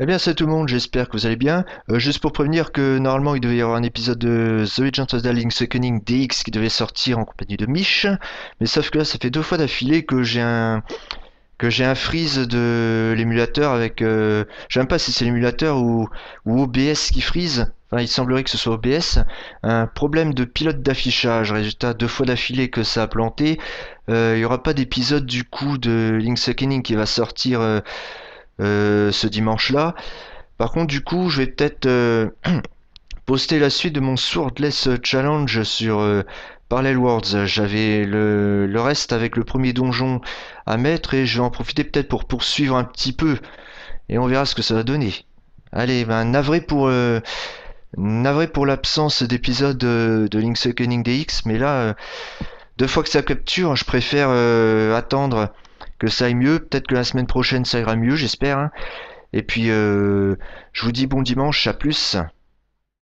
Eh bien, c'est tout le monde, j'espère que vous allez bien. Euh, juste pour prévenir que normalement il devait y avoir un épisode de The Legend of the Link's Awakening DX qui devait sortir en compagnie de Mich, mais sauf que là ça fait deux fois d'affilée que j'ai un que j'ai un freeze de l'émulateur avec euh... même pas si c'est l'émulateur ou... ou OBS qui freeze. Enfin, il semblerait que ce soit OBS. Un problème de pilote d'affichage. Résultat, deux fois d'affilée que ça a planté. Euh, il n'y aura pas d'épisode du coup de Link's Awakening qui va sortir euh, ce dimanche-là. Par contre, du coup, je vais peut-être euh, poster la suite de mon Swordless Challenge sur euh, Parallel Worlds. J'avais le, reste avec le premier donjon à mettre et je vais en profiter peut-être pour poursuivre un petit peu. Et on verra ce que ça va donner. Allez, ben, navré pour, euh, navré pour l'absence d'épisode de, Link's Awakening DX, mais là, euh, deux fois que ça capture, je préfère euh, attendre que ça aille mieux. Peut-être que la semaine prochaine ça ira mieux, j'espère. hein. Et puis, euh, je vous dis bon dimanche, à plus.